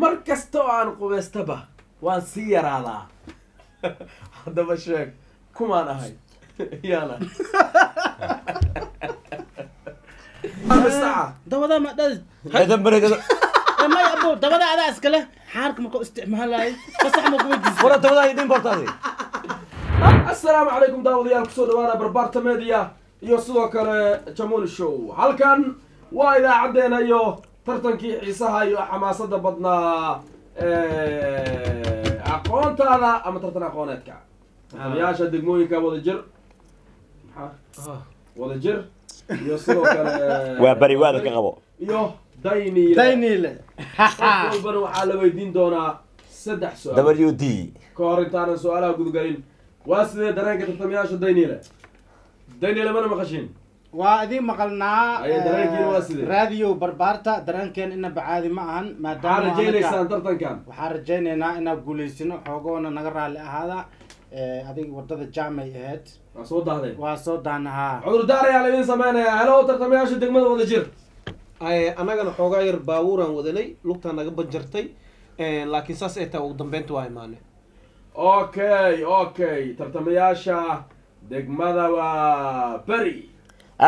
mar kasta oo aan qubaystaba waan sii yaraadaa. Haddaba sheeg kumaan ahay. Yaana saca. dawada ma dhadid Eedan bareegada. May abo dawada adaa iskale xaarka markuu isticmaalaayo fasax ma kuma diis Wara tabada idin bartaadi. assalaamu calaykum daawadayaal ku soo dhawaana barbaarta media iyo sidoo kale jamul show. Halkan waa idaacadeena iyo tartankii xiisaha iyo xamaasada badnaa aqoontaada ama tartan aqooneedka? Tartamayaasha degmooyinka wadajir maxaa? Wadajir iyo sidoo kale Waa bari waada ka qabo. iyo dayniile walbana waxaa la weydiin doonaa saddex su'aal. WD. ka hor intaanan su'aalaha gudgalin. Waa sidee dareenka tartamayaasha dayniile dayniile mana maqashin waa idiin maqalnaa raadiyo barbaarta. Dareenkeen inaba caadi ma ahan maxaa maadaama rajaynaysaan anaga- tartankan waxaan rajaynaynaa inaan guulaysano xoogoona naga raalli ahaada adiga waddada jaamay ahayd waa soo daanahaa. Cudurdaar ayaa laydin sameynayaa helo tartamayaasha degmada wadajir. Ay, annagana xoogaa yar baabuuraan wadanay lugtaa naga banjartay laakiin saas ay tahay ugu dambeynta waa imaane. Okay okay tartamayaasha degmada waa beri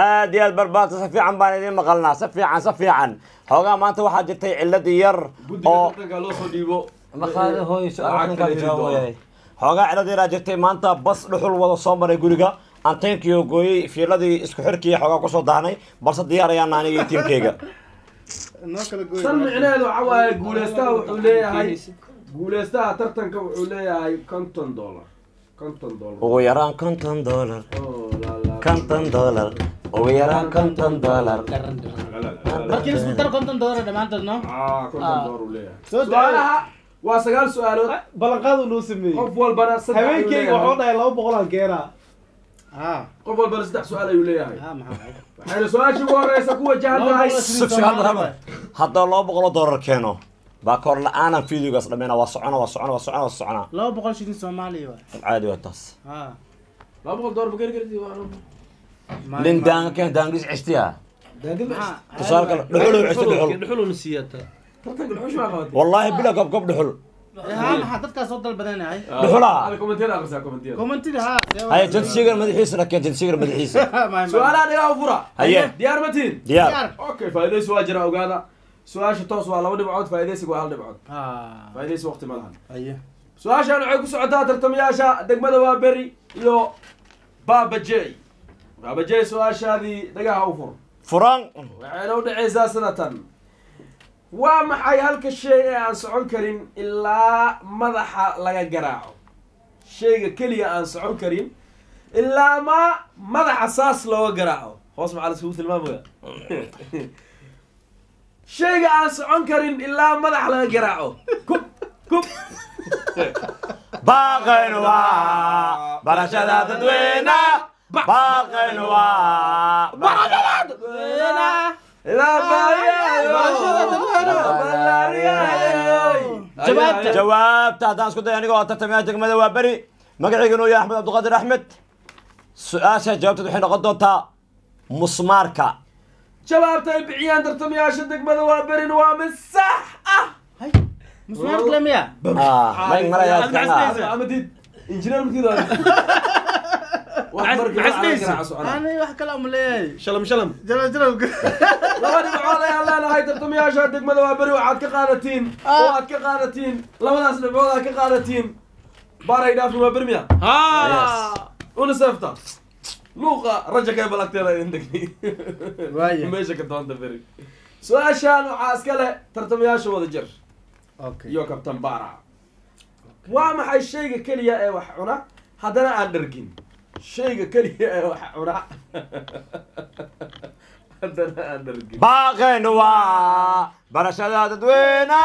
aad iyo aad barbaarta si fiican baan idin maqalnaa si fiican si fiican. Xoogaa maanta waxaa jirtay cillad yar oo xoogaa cillad yaraa jirtay maanta bas dhuxul wada soo maray guriga. Anteenkii gooyey fiiladii isku xirkii xoogaa ku soo daahnay balse diyaar ayaan aniga iyo tiimkeyga micneheedu waxa waaye guuleystaha wuxuu leeyahay guuleystaha tartanka wuxuu leeyahay konton dollar. Ugu yaraan konton dollar. Oh, konton dollar ugu yaraan konton dollar La, la, la, la. markii isku dar konton doolar dhammaantood no? Su'aalaha waa sagaal su'aalood ballanqaadu noo sameeyey qof walbana leeyahay. waxuu dhahay laba boqolaan keenaa ah. Qof walbana saddex su'aal ayuu leeyahay ah waxayna su'aashii ugu horeysa ku wajahan boqol haddaba laba boqol oo dollar keeno baa ka hor la'aanan videogaas dhameyna waa socona waa socona waa socona waa socona laba boqol shilin soomaaliya caadi waa taas laba boqol dollar ma geli Ma- nin daanga keen daangis cishtiya tusaale kale dhuxul cishti dhuxul. Wallaahi bila gob gob dhuxul. Haa maxaa dadkaas soo dalbadanahay Dhuxula. Hada kommentiyada akhrisaa kommentiyada commentida haa see haya jadsigar madaxiisa rakeen jadsigar madaxiisa. Su'aalaha dhigaa u fura. Haye diyaar ma tihin diyaar. Okay faa'iidaysi waa jira ogaada. Su'aasha toos waa laba dhibcood faa'iidaysiga waa hal dhibcood. Faa'iidaysi waqti ma lahan. Aye su'aashaan waxay ku socotaa tartamayaasha degmada waa beri iyo baba j baba j su'aashaadii dhagaha u fur. Furan waxayna u dhacaysaa sanatan. Waa maxay halka shay ee aan socon karin ilaa madaxa laga garaaco? Shayga keliya aan socon karin ilaa ma madaxa saas looga garaaco. Hoos maxaa la isugu tilmaamaya? Shayga aan socon karin ilaa madaxa laga garaaco. Kub kub. Baaqaynu barashada dadweyna Jawaabta. haddaan isku day anigoo tartamaya degmada waa beri magaciyganu yahay axmed cabdiqaadir axmed su'aasha jawaabteed waxay noqon doontaa musmaarka jawaabta ay bixiyaan tartamayaasha degmada waa berin waa mid sax ah musmaarka miya Ah, injineer wax kale uma leeyahay. Shalam shalam. Jalo jalo laba dhibcood ayaan leenahay tartamayaasha degmada waa beri waxaad ka qaadatiin. Oo aad ka qaadatiin. Labadaas dhibcood aad ka qaadatiin. Baaray dhaafin waa beri miya? Unisefta luuqa raja kay balagteeda idin degni Waaya. meesha ka doonta beri. Su'aashaan waxaa iska leh tartamayaasha wada jir. Iyo kabtan baara waa maxay shayga keliya ee wax cuna? Haddana aan dhargin shayga keliya ee wax cuna. Baaqaynu waa barashada dadweyna.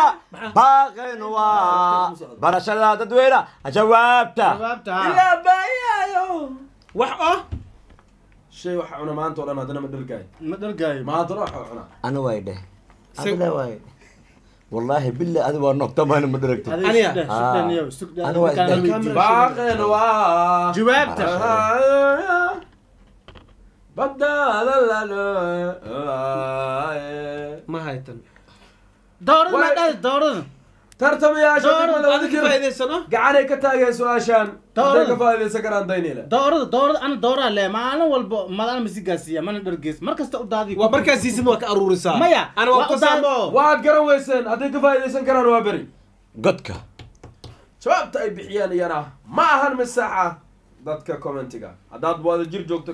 Baaqaynu waa barashada dadweyna. Jawaabta. Wax oh shay wax cuna maanta o dhan haddana ma dhargaayo ma dhalgaayo maanta wax cuna. Ana waay dheh adile waay wallaahi billa adi waa nogtamana ma dharagtid Adiga Aniga? sugdhan, sugdhan iyo, sugdhan. Aniga waa Ninkaan isdhexgal. weydiin. baaqaynu waa jawaabta badada lalo ma haytan doorada ma Waay. dhali doorada tartamayaasha Doorada, degmada adiga wadajir faa'iidaysano gacanay ka taageen su'aashaan hadday Doorada. ka faa'iidaysan karaan daynile doorada doorada ana dooraa le maalin walba madaan masigaasiya mana dhargeys mar kasta waa siisid waa ka aruurisaa Maya, waad garan weyseen hadday ka faa'iidaysan karaan waa beri. Godka jawaabta ay bixiyeen iyana ma ahan ah dadka commentiga haddaad jir joogto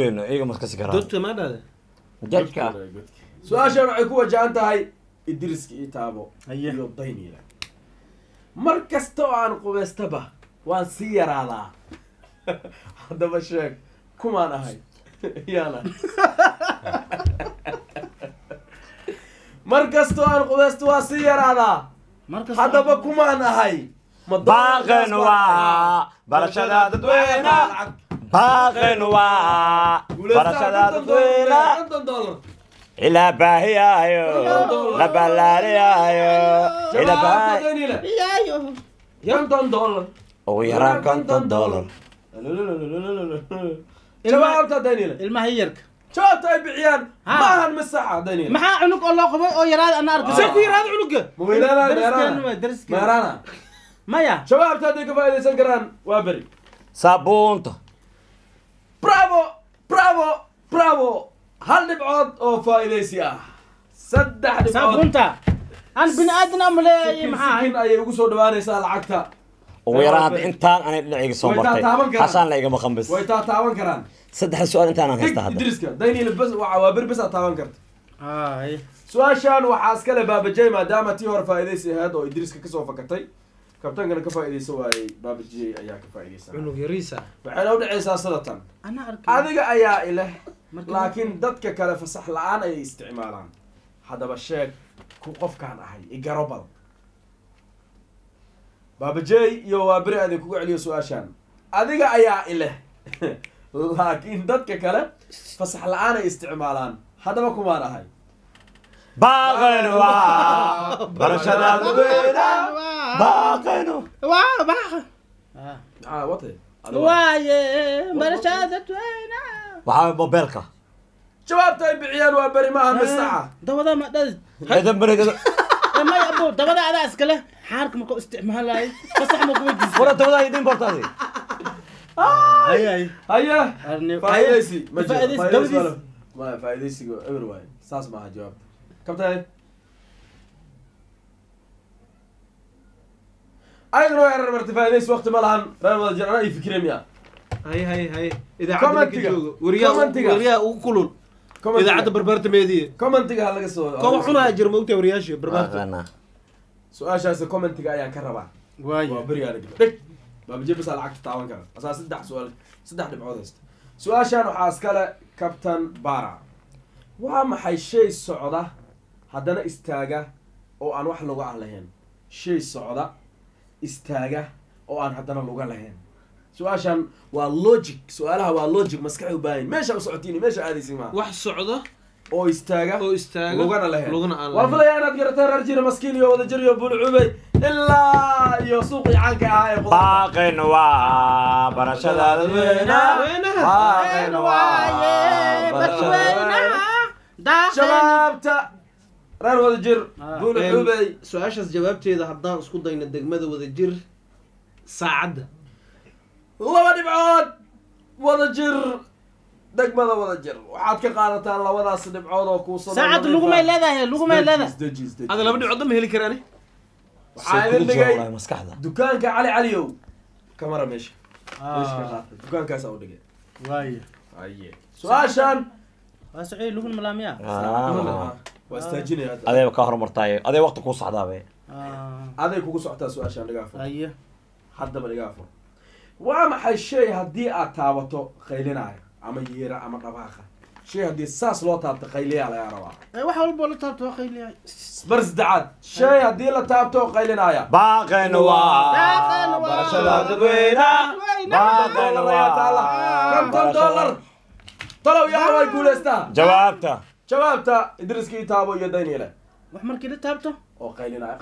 weyno iyaga mas kasi karaan godka su'aashan waxay ku wajahan tahay idriski iyo taabo iyo dayniila mar kasta oo aan qubaystaba waan sii yaraadaa. Haddaba sheeg kumaan ahay. Yaana. Mar kasta oo aan qubaysto waan sii yaraadaa. Haddaba kumaan ahay. Waa barashada waa barashada dadweyna ilaa baahiyaayo la ballaariyaayo konton dollar ugu yaraan konton dollar jawaabta daynile ilmaha yarka jawaabta ay bixiyaan Ha. ma ahan mid saxa daynile maxaa cunug oo loo qabay oo yaraada ana arkay see ku yaraada cunuga meerana maya jawaabta hadday ka faa'iidaysan karaan waa beri saabuunta bravo bravo bravo hal dhibcood oo faa'iidaysi ah. Saddex dhibcood. Aan bini aadan maxaa sikin ayay ugu soo dhawaanaysaa lacagta. Ugu yaraan hadda intaan anay dhinacayga soo martay. hasaan la igama qambis way taa taaban karaan. Saddexda su'aal intaanaan haysta hadda. idriska waa beri besaa taaban karta su'aashaan waxaa iskale baabajey maadaama tii hore faa'iidaysi ahayd oo idriska ka soo fakatay. Kabtaankana ka faa'iidaysan waayey baabajey ayaa ka faa'iidaysan cunug yariisa. Waxayna udhacaysaa sidatan ana arkay. Adiga ayaa ileh laakiin dadka kale fasax la'aan ayay isticmaalaan. Haddaba sheeg ku qofkaan ahay igarobal baabajey iyo waa beri aadin kugu celiyo su'aashaan. Adiga ayaa ileh laakiin dadka kale fasax la'aan ay isticmaalaan. Haddaba kumaan ahay. Waaye barashada dadweyna waxaa mobeelka jawaabta ay bixiyaan waa beri maahan misaxa dawada ma dhadid eedan abo dawada adaa iskale xaarka markuu isticmaalay fasax ma kuma diisa wara dabada idin ma jiro maya eber waaye saas maaha jawaabta kabtahay ayagana waa erar marti faa'iidaysi waqti ma lahan reer wada jir anaa ii fikire miya hay hay hay. Idaacadda ka Commentiga. joogo wariyaha Commentiga. wariyaha ugu kulul. Idaacadda barbaarta meediye. Commentiga ha laga soo kowa cunaa jira maogtaa wariyaasha barbaarta. Baaqeena su'aashaasi commentiga ayaan ka rabaa. Waa waaye berigaa dhig. Dhig baabajee bisaa lacagta taaban kara asaa saddex su'aal saddex dhibcood haysta su'aashaan waxaa iskale captain bara waa maxay shay socda haddana istaaga oo aan wax luga ah lahayn shay socda istaaga oo aan haddana luga lahayn su'aashaan waa logic su'aalaha waa logic maskaxi u baahan meesha u socotiin iyo meesha aadaysin maa wax socda? Oo istaaga. Oo istaaga. Lugana lahayn lugana aan filayaa inaad garateen reer jira maskiin iyo wadajir iyo bulcubey ilaa iyo suuqii caanka ahaa ee baaqeen waa barashada dadweyna baaqeen waa barashada shabaabta reer wadajir bulcubey su'aashaas jawaabteeda haddaan isku dayno degmada wadajir saacadda laba dhibcood wadajir degmada wadajir waxaad ka qaadataan labadaas dhibcood oo kuusan saacad lugumay leedahay. lugumay leedahay. ada laba dhibcood ma heli karaani waxaa idin dhigay maskaxda. dukaanka cali caliyow. Kamara meesha. Meesha ka qaata dukaankaasaa u dhigay. Waaye. Aye su'aashaan waa socey lugun malaamiya. Waa istaajinaya hadda. Adeeba ka horumartaayo adee waqti kuu socdaabe aday kugu socotaa su'aashaan dhigaafo aye haddaba dhigaafo waa maxay shay haddii aad taabato qaylinaayo ama yeera ama dhabaaqa shay haddii saas loo taabto qayliyaa lagaa rabaa. Wax walba oo la taabto waa qayliyahay bar saddexaad shay haddii la taabto qaylinaya baaqeen waa. Baaqeen waa. Barashada dadweyna. Baaqeen waa. Konton dollar. Talow yaa way guulaystaa jawaabta. Jawaabta idriskii taabo iyo daniele wax markii la taabto? Oo qaylinaya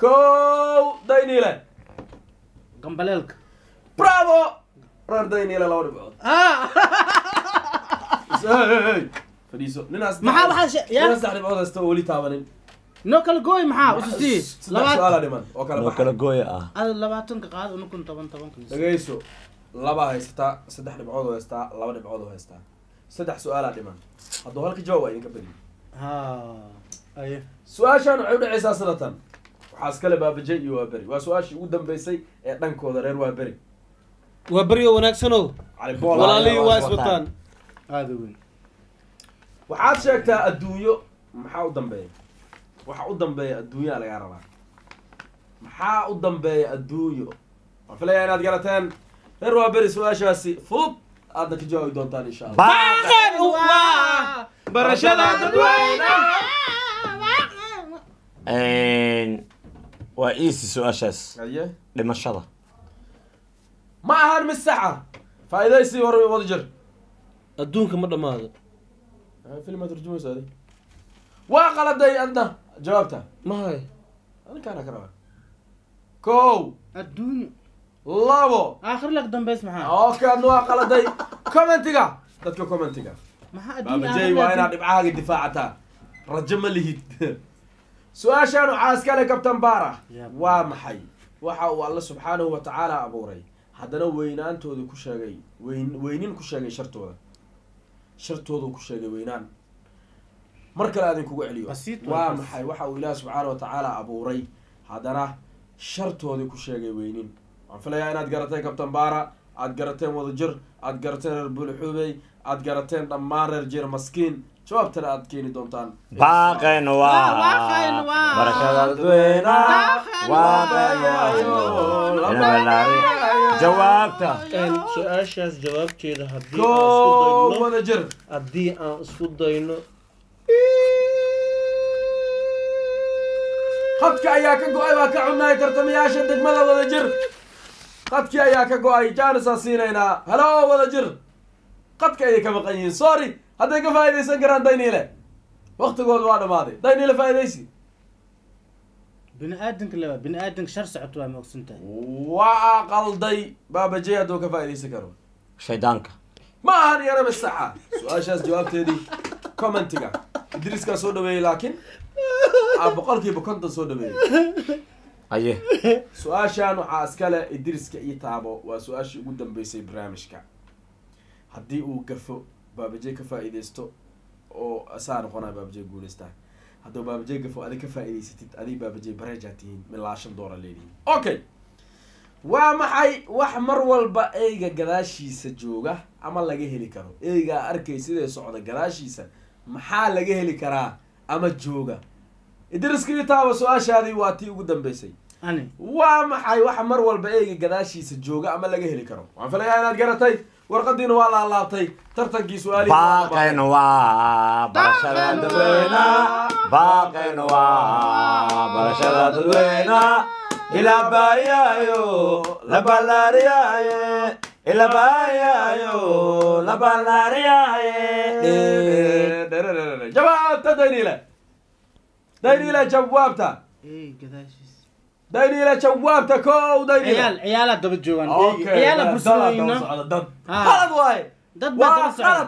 kow daniele. Gambaleelka. Bravo. Reer daniele laba dhibcood ah! Fadhiiso ninaas Maxaa waxaa she- yaa- ninaas saddex dhibcood haysta oo weli taabanin noo kala gooy maxaa ususii saddex su'aala dhiman oo kala oo kala baxay gooya ah. Ada labaatanka qaad toban tobanka dhagayso laba haysataa saddex dhibcood oo haystaa laba dhibcood oo haystaa saddex su'aalaa dhiman hadduu halka jawaab waa idinka badiyo ha aye. Su'aashaan waxay udhacaysaa sidatan waxaa iskale baabajay iyo waa beri. Waa su'aashii ugu dambeysay ee dhankooda reer waa beri. Beryo wanaagsanow walaalihii waa iswataan aada weyn. Waxaad sheegtaa adduunyo maxaa u dambeeya waxa u dambeeya adduunyaa lagaa rabaa. Maxaa u dambeeya adduunyo? Waan filayaa inaad garateen reer waa beri su'aashaasi fudud. Aadna ka jawaabi doontaan insha allah waa easy su'aashaas dhimashada ma ahan mid saxa faa'iidaysii hore wada jir adduunka ma dhammaado filma turjumaysa adi waa qaladay adna jawaabta mahay adinkaana ka raba kow. Adduunyo labo aakhir lag dambeys maxaa okay adna waa qaladay commentiga dadka commentiga maxaa adduunyo baabajey waa inaad dhibcahaaga difaacataa rajo ma lihid su'aashaan waxaa iskale kabtan baara waa maxay? Waxa uu alle subxaanahu wa tacaala abuuray. Haddana weynaantooda ku sheegay weyn weynin ku sheegay shartooda. Shartoodu ku sheegay weynaan. Mar kale aadin kugu celiyo. Waa maxay? Waxa uu ilaah subxaana wa tacaala abuuray. Haddana shartoodii ku sheegay weynin. Waxaan filayaa inaad garateen kabtan baara aad garateen wadajir aad garateen reer bulxuubey aad garateen dhammaan reer jeer maskiin jawaabtana aad keeni doontaan baaqan waa Baaqan waa. barashada dadweyna jawaabta su'aashaas jawaabteeda haddii aan isku koo dayno wadajir haddii aan isku dayno qadka ayaa ka go'ay baa ka cunnahay tartamayaasha degmada wadajir qadkii ayaa ka go'ay jaanisaan siinaynaa. Halo wadajir qadka ayay ka maqan yihiin sorry hadday ka faa'iidaysan karaan dayniile waktigooda waa dhamaaday. Dayniile faa'iidaysi. Bini aadanka leba bini aadanka shar socoto waa moogsan tahay. Waa qalday baabajey hadduu ka faa'iidaysan karo. Shaydaanka. Ma ahan iyana misaxa su'aashaas jawaabteedii commentiga. Idriiskaa soo dhaweeyey laakiin aa boqolkiiba konton soo dhaweeyey aye. Su'aashaan waxaa iskale idriiska ii taabo waa su'aashii ugu dambeysay barnaamijka. Haddii uu gafo baabajey ka faa'iidaysto oo asaa noqonaya baabajey guulaystaa hadduu baabajey gafo adig ka faa'iidaysatid adig baabajey bareejaa tihiin milaa shan doolar leedihiin okay waa maxay wax mar walba eyga gadaashiisa jooga ama laga heli karo? Eygaa arkay sidee socda gadaashiisa maxaa laga heli karaa ama jooga? Idriiska ii taabo su'aashaadii waa tii ugu dambeysay. Waa maxay waxa mar walba eega gadaashiisa jooga ama laga heli karo? Waxaan filayaa inaad garatay warqadiina waa la tartankii su'aalihi baaqan waa barashada dadweyna baaqan waa barashada dadweyna ilaa baayaayo la ballaariyaaye ila baayaayo la ballaariyaaye jawaabta. Dayniile jawaabta dayniile jawaabta kow dayniile ciyaal ciyaala daba joogaan. Ciyaala dad-. Ah. qalad waaye dad baa daba socda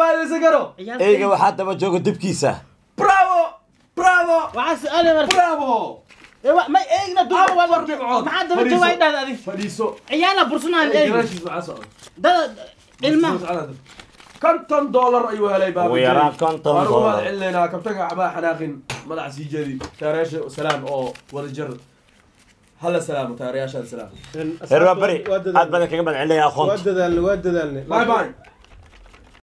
faa'iidaysan karo Ciyaalka- eyga waxaa daba jooga dibkiisa. Bravo bravo. Waxaa bravo. Eh, ma eegna waa maxaa daba adig fadhiiso. Ciyaala eeg. Dada ilmaha konton ayuu helay baaba Ugu mahad celinaynaa kabtanka cabaa xanaaqin madaxa sii jeedi taareyaasha salaam oo wada jir hala salaamo taareyaashaada salaam. Reer waa beri aad badan kaga mahad celinaya waa dadaalnay waa dadaalnay bye bye